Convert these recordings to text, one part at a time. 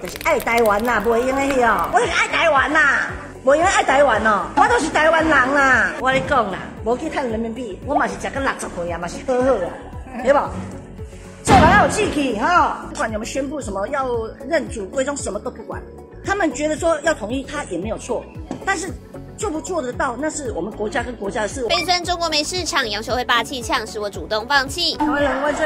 就是爱台湾呐，袂用的迄哦，我是爱台湾呐，袂用爱台湾哦，我都是台湾人啦。我跟你讲啦，无去赚人民币，我嘛是食到六十岁啊，嘛是好好啊，对不？做人要有志气哈，不管你们宣布什么要认祖归宗，什么都不管，他们觉得说要统一，他也没有错，但是。做不做得到，那是我们国家跟国家的事。被酸中国没市场，杨秀慧霸气呛，是我主动放弃。台湾人万岁！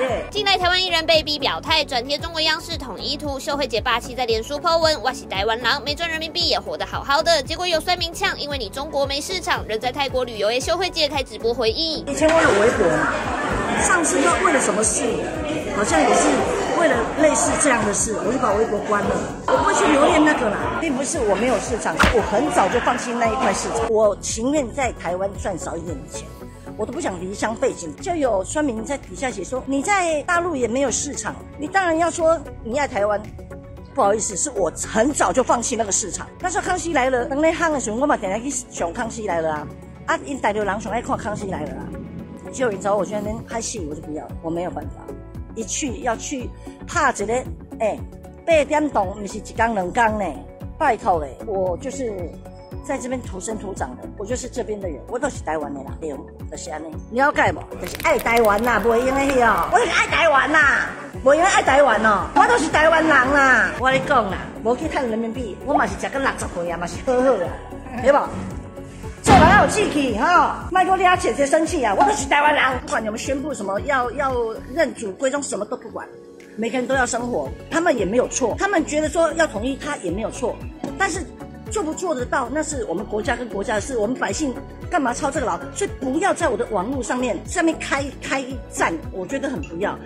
耶！近来台湾艺人被逼表态，转贴中国央视统一图，秀慧姐霸气在脸书 po 文，哇西台湾狼没赚人民币也活得好好的。结果有酸民呛，因为你中国没市场，人在泰国旅游的秀慧姐开直播回应。以前我有微博，上次要为了什么事，好像也是。为了类似这样的事，我就把微博关了。就留恋那个啦，并不是我没有市场，我很早就放弃那一块市场。我情愿在台湾赚少一点钱，我都不想离乡背井。就有村民在底下写说：“你在大陆也没有市场，你当然要说你爱台湾。”不好意思，是我很早就放弃那个市场。那时候康熙来了，等那夯的时候，我嘛点下去上康熙来了啊！啊，因大陆人想爱看康熙来了啊！就有人找我去那边拍戏，我就不要，我没有办法。一去要去拍一个，哎，八点钟不是一缸两缸呢，拜托嘞，我就是在这边土生土长的，我就是这边的人，我都是台湾的啦，对，就是安尼，了解不？就是爱台湾呐，不用那些哦，我是爱台湾呐，不用爱台湾哦，我都是台湾人啦，我跟你讲啦，无去赚人民币，我嘛是食个六十岁啊，嘛是好好啊，对不？做人要有志气哈，卖过你阿姐姐生气啊！我都是台湾人，不管你们宣布什么要要认祖归宗，什么都不管，每个人都要生活，他们也没有错，他们觉得说要统一，他也没有错，但是做不做得到，那是我们国家跟国家的事，我们百姓干嘛操这个劳？所以不要在我的网络上面下面开开战，我觉得很不要。